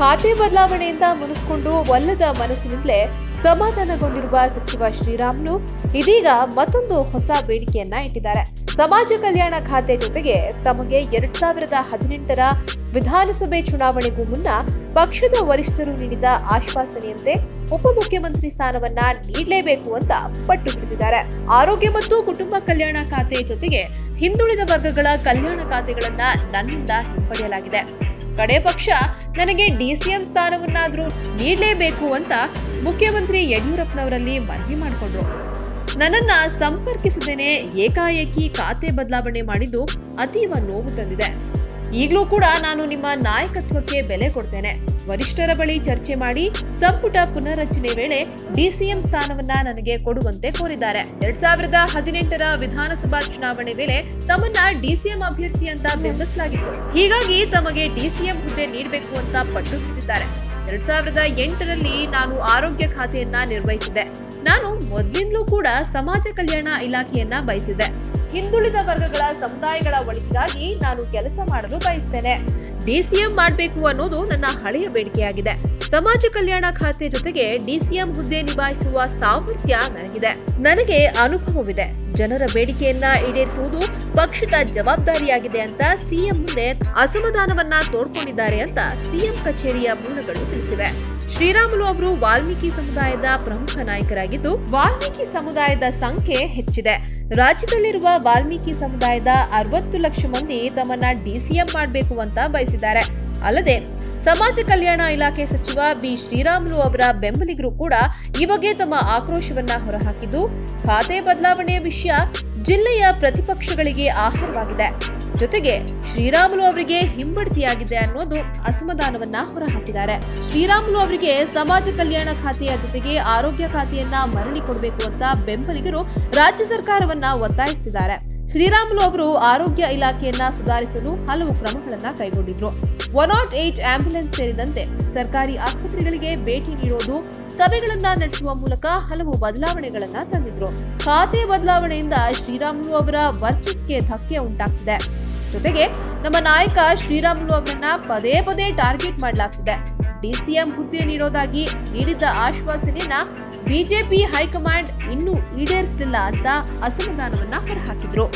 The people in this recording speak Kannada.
ಖಾತೆ ಬದಲಾವಣೆಯಿಂದ ಮುನಿಸ್ಕೊಂಡು ಒಲ್ಲದ ಮನಸ್ಸಿನಿಂದಲೇ ಸಮಾಧಾನಗೊಂಡಿರುವ ಸಚಿವ ಶ್ರೀರಾಮುಲು ಇದೀಗ ಮತ್ತೊಂದು ಹೊಸ ಬೇಡಿಕೆಯನ್ನ ಇಟ್ಟಿದ್ದಾರೆ. ಸಮಾಜ ಕಲ್ಯಾಣ ಖಾತೆ ಜೊತೆಗೆ ತಮಗೆ ಎರಡ್ ಸಾವಿರದ ಹದಿನೆಂಟರ ವಿಧಾನಸಭೆ ಚುನಾವಣೆಗೂ ಮುನ್ನ ಪಕ್ಷದ ವರಿಷ್ಠರು ನೀಡಿದ ಆಶ್ವಾಸನೆಯಂತೆ ಉಪಮುಖ್ಯಮಂತ್ರಿ ಸ್ಥಾನವನ್ನ ನೀಡಲೇಬೇಕು ಅಂತ ಪಟ್ಟು ಹಿಡಿದಿದ್ದಾರೆ. ಆರೋಗ್ಯ ಮತ್ತು ಕುಟುಂಬ ಕಲ್ಯಾಣ ಖಾತೆ ಜೊತೆಗೆ ಹಿಂದುಳಿದ ವರ್ಗಗಳ ಕಲ್ಯಾಣ ಖಾತೆಗಳನ್ನ ನನ್ನಿಂದ ಹಿಂಪಡೆಯಲಾಗಿದೆ. ಕಡೆ ಪಕ್ಷ ನನಗೆ ಡಿಸಿಎಂ ಸ್ಥಾನವನ್ನಾದರೂ ನೀಡಲೇಬೇಕು ಅಂತ ಮುಖ್ಯಮಂತ್ರಿ ಯಡಿಯೂರಪ್ಪನವರಲ್ಲಿ ಮನವಿ ಮಾಡಿಕೊಂಡ್ರು. ನನ್ನನ್ನ ಸಂಪರ್ಕಿಸದೇನೆ ಏಕಾಏಕಿ ಖಾತೆ ಬದಲಾವಣೆ ಮಾಡಿದ್ದು ಅತೀವ ನೋವು ತಂದಿದೆ. ಈಗಲೂ ಕೂಡ ನಾನು ನಿಮ್ಮ ನಾಯಕತ್ವಕ್ಕೆ ಬೆಲೆ ಕೊಡ್ತೇನೆ. ವರಿಷ್ಠರ ಬಳಿ ಚರ್ಚೆ ಮಾಡಿ ಸಂಪುಟ ಪುನರ್ರಚನೆ ವೇಳೆ ಡಿಸಿಎಂ ಸ್ಥಾನವನ್ನ ನನಗೆ ಕೊಡುವಂತೆ ಕೋರಿದ್ದಾರೆ. ಎರಡ್ ಸಾವಿರದ ಹದಿನೆಂಟರ ವಿಧಾನಸಭಾ ಚುನಾವಣೆ ವೇಳೆ ತಮ್ಮನ್ನ ಡಿಸಿಎಂ ಅಭ್ಯರ್ಥಿ ಅಂತ ಬೆಂಬಲಿಸಲಾಗಿತ್ತು. ಹೀಗಾಗಿ ತಮಗೆ ಡಿಸಿಎಂ ಹುದ್ದೆ ನೀಡಬೇಕು ಅಂತ ಪಟ್ಟು ಹಿಡಿದಿದ್ದಾರೆ. ಎರಡ್ ಸಾವಿರದ ಎಂಟರಲ್ಲಿ ನಾನು ಆರೋಗ್ಯ ಖಾತೆಯನ್ನ ನಿರ್ವಹಿಸಿದೆ ನಾನು ಮೊದಲಿಂದಲೂ ಕೂಡ ಸಮಾಜ ಕಲ್ಯಾಣ ಇಲಾಖೆಯನ್ನ ಬಯಸಿದ್ದೆ. ಹಿಂದುಳಿದ ವರ್ಗಗಳ ಸಮುದಾಯಗಳ ಒಳಿತಿಗಾಗಿ ನಾನು ಕೆಲಸ ಮಾಡಲು ಬಯಸ್ತೇನೆ. ಡಿಸಿಎಂ ಮಾಡಬೇಕು ಅನ್ನೋದು ನನ್ನ ಹಳೆಯ ಬೇಡಿಕೆಯಾಗಿದೆ. ಸಮಾಜ ಕಲ್ಯಾಣ ಖಾತೆ ಜೊತೆಗೆ ಡಿಸಿಎಂ ಹುದ್ದೆ ನಿಭಾಯಿಸುವ ಸಾಮರ್ಥ್ಯ ನನಗಿದೆ. ನನಗೆ ಅನುಭವವಿದೆ. ಜನರ ಬೇಡಿಕೆಯನ್ನ ಈಡೇರಿಸುವುದು ಪಕ್ಷದ ಜವಾಬ್ದಾರಿಯಾಗಿದೆ ಅಂತ ಸಿಎಂ ಮುಂದೆ ಅಸಮಾಧಾನವನ್ನ ತೋಡ್ಕೊಂಡಿದ್ದಾರೆ ಅಂತ ಸಿಎಂ ಕಚೇರಿಯ ಮೂಲಗಳು ತಿಳಿಸಿವೆ. ಶ್ರೀರಾಮುಲು ಅವರು ವಾಲ್ಮೀಕಿ ಸಮುದಾಯದ ಪ್ರಮುಖ ನಾಯಕರಾಗಿದ್ದು, ವಾಲ್ಮೀಕಿ ಸಮುದಾಯದ ಸಂಖ್ಯೆ ಹೆಚ್ಚಿದೆ. ರಾಜ್ಯದಲ್ಲಿರುವ ವಾಲ್ಮೀಕಿ ಸಮುದಾಯದ ಅರವತ್ತು ಲಕ್ಷ ಮಂದಿ ತಮ್ಮನ್ನ ಡಿಸಿಎಂ ಮಾಡಬೇಕು ಅಂತ ಬಯಸಿದ್ದಾರೆ. ಅಲ್ಲದೆ, ಸಮಾಜ ಕಲ್ಯಾಣ ಇಲಾಖೆ ಸಚಿವ ಬಿ ಶ್ರೀರಾಮುಲು ಅವರ ಬೆಂಬಲಿಗರು ಕೂಡ ಈ ಬಗ್ಗೆ ತಮ್ಮ ಆಕ್ರೋಶವನ್ನ ಹೊರಹಾಕಿದ್ದು, ಖಾತೆ ಬದಲಾವಣೆಯ ವಿಷಯ ಜಿಲ್ಲೆಯ ಪ್ರತಿಪಕ್ಷಗಳಿಗೆ ಆಹಾರವಾಗಿದೆ. ಜೊತೆಗೆ ಶ್ರೀರಾಮುಲು ಅವರಿಗೆ ಹಿಂಬಡ್ತಿಯಾಗಿದೆ ಅನ್ನೋದು ಅಸಮಾಧಾನವನ್ನ ಹೊರಹಾಕಿದ್ದಾರೆ. ಶ್ರೀರಾಮುಲು ಅವರಿಗೆ ಸಮಾಜ ಕಲ್ಯಾಣ ಖಾತೆಯ ಜೊತೆಗೆ ಆರೋಗ್ಯ ಖಾತೆಯನ್ನ ಮರಳಿ ಕೊಡಬೇಕು ಅಂತ ಬೆಂಬಲಿಗರು ರಾಜ್ಯ ಸರ್ಕಾರವನ್ನ ಒತ್ತಾಯಿಸುತ್ತಿದ್ದಾರೆ ಶ್ರೀರಾಮುಲು ಅವರು ಆರೋಗ್ಯ ಇಲಾಖೆಯನ್ನ ಸುಧಾರಿಸಲು ಹಲವು ಕ್ರಮಗಳನ್ನ ಕೈಗೊಂಡಿದ್ರು. ಒನ್ ನಾಟ್ ಏಟ್ ಆಂಬ್ಯುಲೆನ್ಸ್ ಸೇರಿದಂತೆ ಸರ್ಕಾರಿ ಆಸ್ಪತ್ರೆಗಳಿಗೆ ಭೇಟಿ ನೀಡೋದು, ಸಭೆಗಳನ್ನ ನಡೆಸುವ ಮೂಲಕ ಹಲವು ಬದಲಾವಣೆಗಳನ್ನ ತಂದಿದ್ರು. ಖಾತೆ ಬದಲಾವಣೆಯಿಂದ ಶ್ರೀರಾಮುಲು ಅವರ ವರ್ಚಸ್ಗೆ ಧಕ್ಕೆ ಉಂಟಾಗ್ತಿದೆ. ಜೊತೆಗೆ ನಮ್ಮ ನಾಯಕ ಶ್ರೀರಾಮುಲು ಅವರನ್ನ ಪದೇ ಪದೇ ಟಾರ್ಗೆಟ್ ಮಾಡಲಾಗ್ತಿದೆ. ಡಿಸಿಎಂ ಹುದ್ದೆ ನೀಡೋದಾಗಿ ನೀಡಿದ್ದ ಆಶ್ವಾಸನೆಯನ್ನ ಬಿಜೆಪಿ ಹೈಕಮಾಂಡ್ ಇನ್ನೂ ಈಡೇರಿಸಲಿಲ್ಲ ಅಂತ ಅಸಮಾಧಾನವನ್ನ ಹೊರಹಾಕಿದ್ರು.